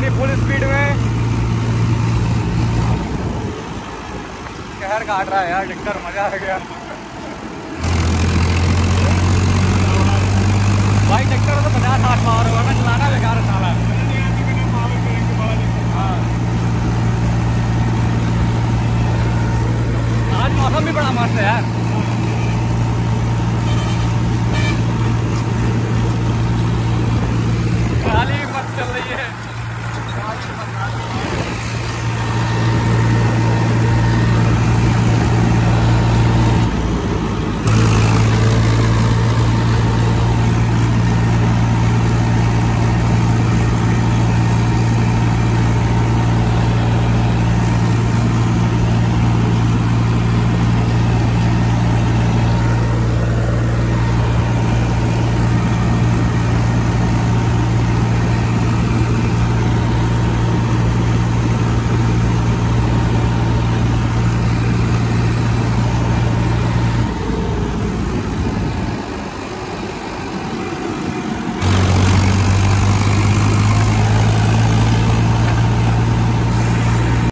अपनी full speed में। शहर काट रहा है यार टक्कर मज़ा आ गया। भाई ट्रैक्टर तो पचास साठ पावर होगा, मैं चलाना बेकार साला। आज मौसम भी बड़ा मस्त है यार।